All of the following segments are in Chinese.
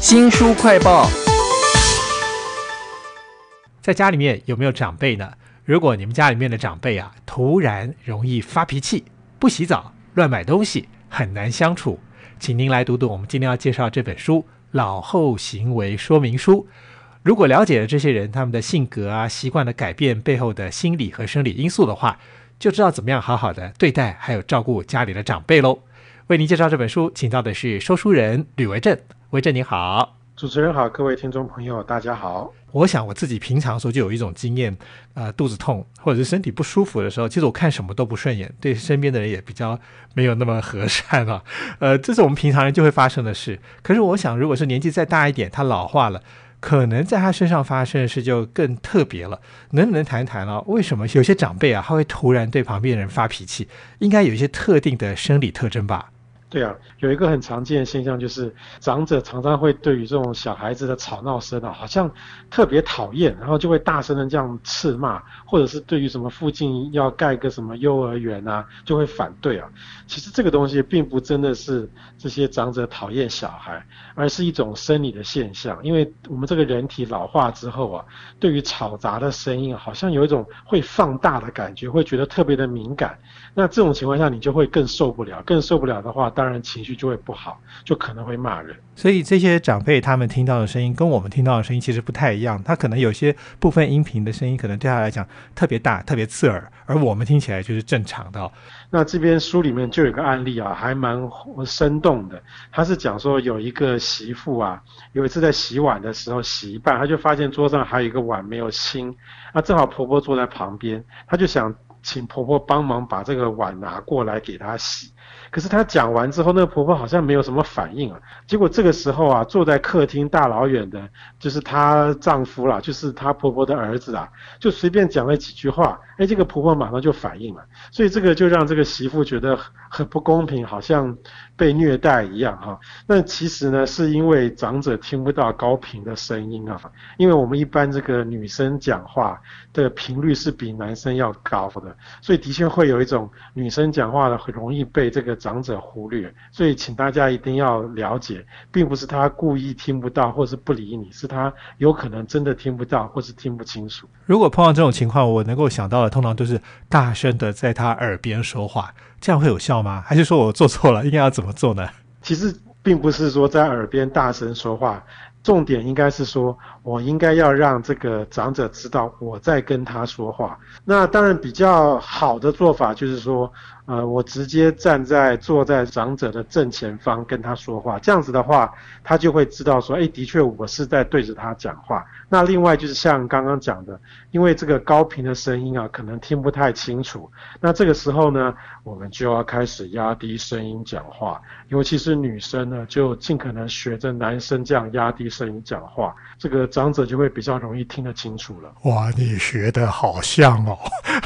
新书快报，在家里面有没有长辈呢？如果你们家里面的长辈啊，突然容易发脾气、不洗澡、乱买东西，很难相处，请您来读读我们今天要介绍这本书《老后行为说明书》。如果了解了这些人他们的性格啊、习惯的改变背后的心理和生理因素的话，就知道怎么样好好的对待还有照顾家里的长辈喽。为您介绍这本书，请到的是说书人吕维正。维正你好，主持人好，各位听众朋友大家好。我想我自己平常时候就有一种经验，呃，肚子痛或者是身体不舒服的时候，其实我看什么都不顺眼，对身边的人也比较没有那么和善啊。呃，这是我们平常人就会发生的事。可是我想，如果是年纪再大一点，他老化了，可能在他身上发生的事就更特别了。能不能谈谈啊？为什么有些长辈啊，他会突然对旁边人发脾气？应该有一些特定的生理特征吧？对啊，有一个很常见的现象，就是长者常常会对于这种小孩子的吵闹声啊，好像特别讨厌，然后就会大声的这样斥骂，或者是对于什么附近要盖个什么幼儿园啊，就会反对啊。其实这个东西并不真的是这些长者讨厌小孩，而是一种生理的现象。因为我们这个人体老化之后啊，对于吵杂的声音好像有一种会放大的感觉，会觉得特别的敏感。那这种情况下，你就会更受不了，更受不了的话。当然情绪就会不好，就可能会骂人。所以这些长辈他们听到的声音跟我们听到的声音其实不太一样。他可能有些部分音频的声音可能对他来讲特别大、特别刺耳，而我们听起来就是正常的。那这边书里面就有个案例啊，还蛮生动的。他是讲说有一个媳妇啊，有一次在洗碗的时候洗一半，他就发现桌上还有一个碗没有清，那正好婆婆坐在旁边，他就想请婆婆帮忙把这个碗拿过来给她洗。可是她讲完之后，那个婆婆好像没有什么反应啊。结果这个时候啊，坐在客厅大老远的，就是她丈夫啦，就是她婆婆的儿子啊，就随便讲了几句话，哎，这个婆婆马上就反应了。所以这个就让这个媳妇觉得很不公平，好像被虐待一样哈。那其实呢，是因为长者听不到高频的声音啊，因为我们一般这个女生讲话的频率是比男生要高的，所以的确会有一种女生讲话的很容易被这个。长者忽略，所以请大家一定要了解，并不是他故意听不到或是不理你，是他有可能真的听不到或是听不清楚。如果碰到这种情况，我能够想到的通常都是大声的在他耳边说话，这样会有效吗？还是说我做错了，应该要怎么做呢？其实并不是说在耳边大声说话。重点应该是说，我应该要让这个长者知道我在跟他说话。那当然比较好的做法就是说，呃，我直接站在坐在长者的正前方跟他说话。这样子的话，他就会知道说，哎，的确我是在对着他讲话。那另外就是像刚刚讲的，因为这个高频的声音啊，可能听不太清楚。那这个时候呢，我们就要开始压低声音讲话，尤其是女生呢，就尽可能学着男生这样压低。声音讲话，这个长者就会比较容易听得清楚了。哇，你学的好像哦！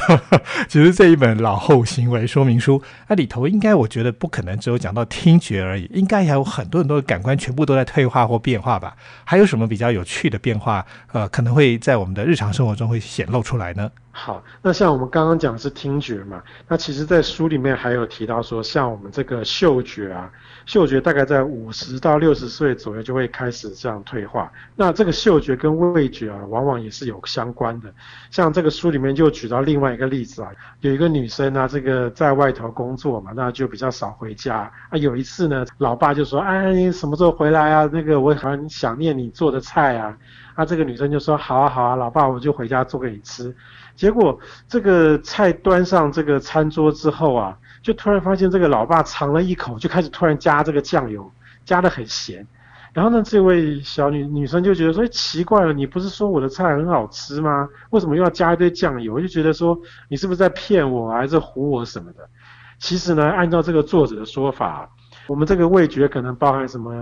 其实这一本老后行为说明书，那里头应该我觉得不可能只有讲到听觉而已，应该还有很多很多的感官全部都在退化或变化吧？还有什么比较有趣的变化？呃，可能会在我们的日常生活中会显露出来呢？好，那像我们刚刚讲的是听觉嘛，那其实，在书里面还有提到说，像我们这个嗅觉啊，嗅觉大概在五十到六十岁左右就会开始这样退化。那这个嗅觉跟味觉啊，往往也是有相关的。像这个书里面就举到另外一个例子啊，有一个女生啊，这个在外头工作嘛，那就比较少回家啊。有一次呢，老爸就说，哎，你什么时候回来啊？那个我很想念你做的菜啊。啊，这个女生就说，好啊好啊，老爸我就回家做给你吃。结果这个菜端上这个餐桌之后啊，就突然发现这个老爸尝了一口，就开始突然加这个酱油，加的很咸。然后呢，这位小女女生就觉得说，奇怪了，你不是说我的菜很好吃吗？为什么又要加一堆酱油？就觉得说，你是不是在骗我，还是唬我什么的？其实呢，按照这个作者的说法，我们这个味觉可能包含什么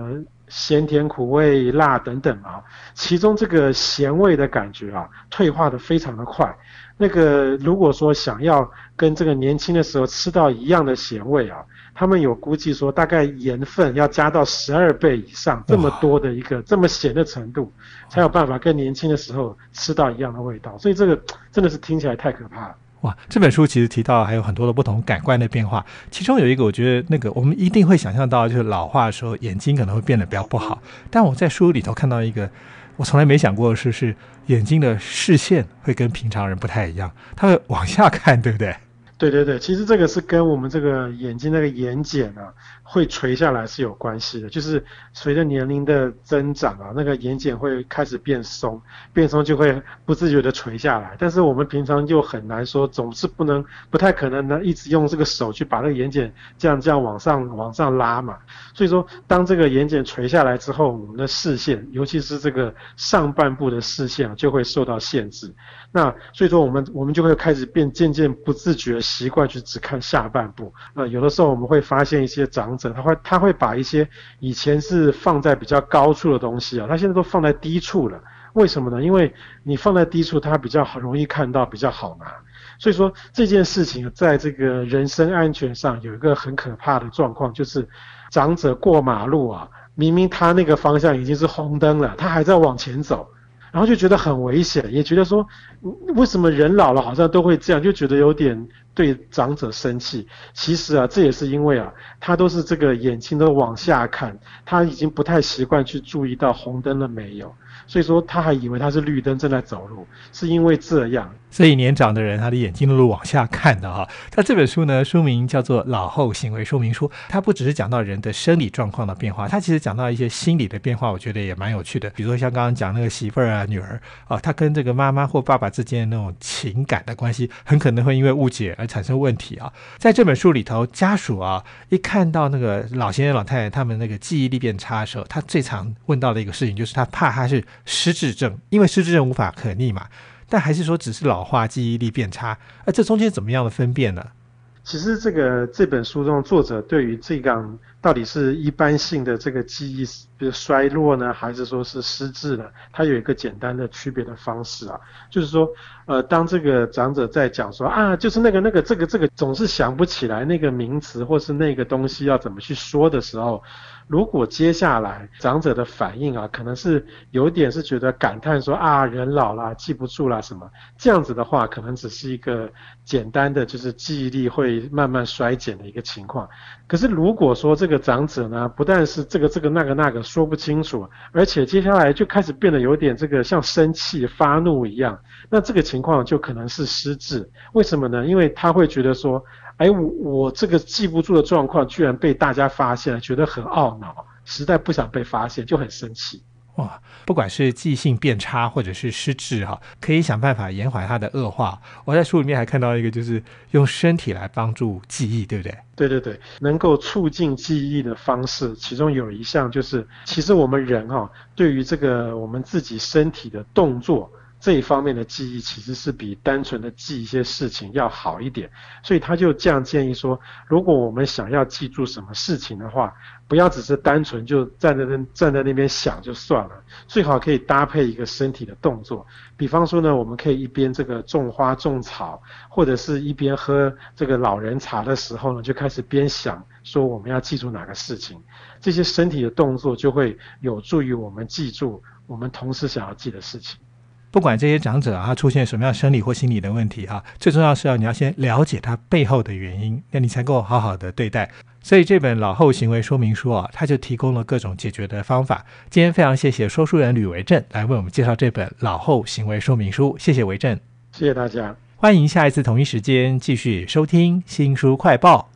咸甜苦味辣等等啊，其中这个咸味的感觉啊，退化的非常的快。那个如果说想要跟这个年轻的时候吃到一样的咸味啊，他们有估计说大概盐分要加到十二倍以上，这么多的一个这么咸的程度，才有办法跟年轻的时候吃到一样的味道。所以这个真的是听起来太可怕了。哇，这本书其实提到还有很多的不同感官的变化，其中有一个我觉得那个我们一定会想象到，就是老化的时候眼睛可能会变得比较不好。但我在书里头看到一个我从来没想过的事，是眼睛的视线会跟平常人不太一样，它会往下看，对不对？对对对，其实这个是跟我们这个眼睛那个眼睑啊会垂下来是有关系的，就是随着年龄的增长啊，那个眼睑会开始变松，变松就会不自觉的垂下来。但是我们平常就很难说，总是不能不太可能呢，一直用这个手去把那个眼睑这样这样往上往上拉嘛。所以说，当这个眼睑垂下来之后，我们的视线，尤其是这个上半部的视线啊，就会受到限制。那所以说，我们我们就会开始变渐渐不自觉习惯去只看下半部。呃，有的时候我们会发现一些长者，他会他会把一些以前是放在比较高处的东西啊，他现在都放在低处了。为什么呢？因为你放在低处，它比较好容易看到，比较好拿。所以说这件事情在这个人身安全上有一个很可怕的状况，就是长者过马路啊，明明他那个方向已经是红灯了，他还在往前走。然后就觉得很危险，也觉得说，为什么人老了好像都会这样，就觉得有点对长者生气。其实啊，这也是因为啊，他都是这个眼睛都往下看，他已经不太习惯去注意到红灯了没有。所以说他还以为他是绿灯正在走路，是因为这样。所以年长的人他的眼睛都是往下看的哈。那这本书呢，书名叫做《老后行为说明书》，它不只是讲到人的生理状况的变化，它其实讲到一些心理的变化，我觉得也蛮有趣的。比如说像刚刚讲那个媳妇儿啊、女儿啊，她跟这个妈妈或爸爸之间的那种情感的关系，很可能会因为误解而产生问题啊。在这本书里头，家属啊一看到那个老先生、老太太他们那个记忆力变差的时候，他最常问到的一个事情就是他怕他是。失智症，因为失智症无法可逆嘛，但还是说只是老化，记忆力变差，而这中间怎么样的分辨呢？其实这个这本书中作者对于这个到底是一般性的这个记忆比如衰弱呢，还是说是失智呢？它有一个简单的区别的方式啊，就是说，呃，当这个长者在讲说啊，就是那个那个这个这个总是想不起来那个名词或是那个东西要怎么去说的时候。如果接下来长者的反应啊，可能是有点是觉得感叹说啊，人老了记不住了什么，这样子的话，可能只是一个简单的就是记忆力会慢慢衰减的一个情况。可是如果说这个长者呢，不但是这个这个那个那个说不清楚，而且接下来就开始变得有点这个像生气发怒一样，那这个情况就可能是失智。为什么呢？因为他会觉得说。哎，我我这个记不住的状况，居然被大家发现了，觉得很懊恼，实在不想被发现，就很生气。哇，不管是记性变差，或者是失智哈，可以想办法延缓它的恶化。我在书里面还看到一个，就是用身体来帮助记忆，对不对？对对对，能够促进记忆的方式，其中有一项就是，其实我们人哈，对于这个我们自己身体的动作。这一方面的记忆其实是比单纯的记一些事情要好一点，所以他就这样建议说，如果我们想要记住什么事情的话，不要只是单纯就站在那站在那边想就算了，最好可以搭配一个身体的动作。比方说呢，我们可以一边这个种花种草，或者是一边喝这个老人茶的时候呢，就开始边想说我们要记住哪个事情，这些身体的动作就会有助于我们记住我们同时想要记的事情。不管这些长者啊他出现什么样生理或心理的问题啊，最重要是要你要先了解他背后的原因，那你才够好好的对待。所以这本老后行为说明书啊，它就提供了各种解决的方法。今天非常谢谢说书人吕维正来为我们介绍这本老后行为说明书，谢谢维正，谢谢大家，欢迎下一次同一时间继续收听新书快报。